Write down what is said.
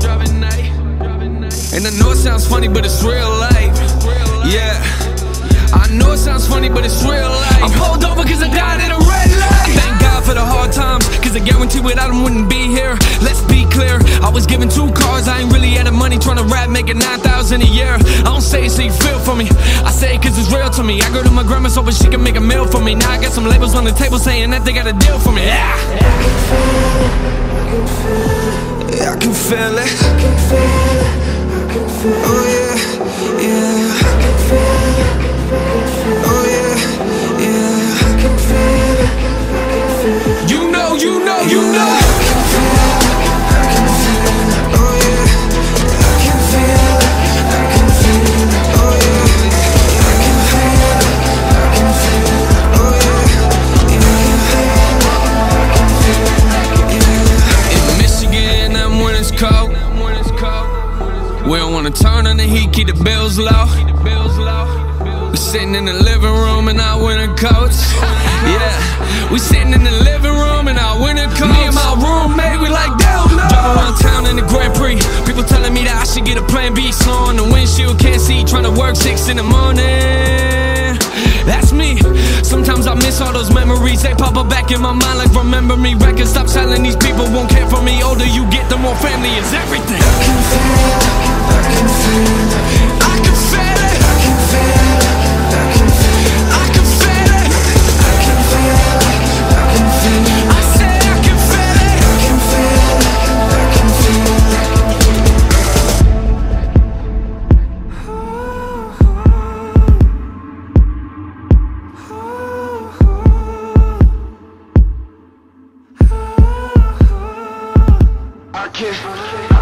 driving night. And I know it sounds funny, but it's real life. Yeah. I know it sounds funny, but it's real life. I'm pulled over cause I died in a red light. Thank God for the hard times, cause I guarantee without them wouldn't be here. Let's be clear, I was given two cars, I ain't really had the money trying to rap, making 9,000 a year. I don't say it so you feel for me, I say it cause it's real to me. I go to my grandma's hoping she can make a meal for me. Now I got some labels on the table saying that they got a deal for me. Yeah. I can feel it. I can feel it. I can feel it. Oh, yeah. We don't wanna turn on the heat, keep the bills low. We sitting in the living room in our winter coats. Yeah, we sitting in the living room in our winter coats. Me and my roommate, we like damn no. Drive around town in the Grand Prix. People telling me that I should get a plan B. Slow on the windshield, can't see. Trying to work six in the morning. That's me. Sometimes I miss all those memories. They pop up back in my mind like remember me. Records stop selling. These people won't care for me. Older you get, the more family is everything. Okay.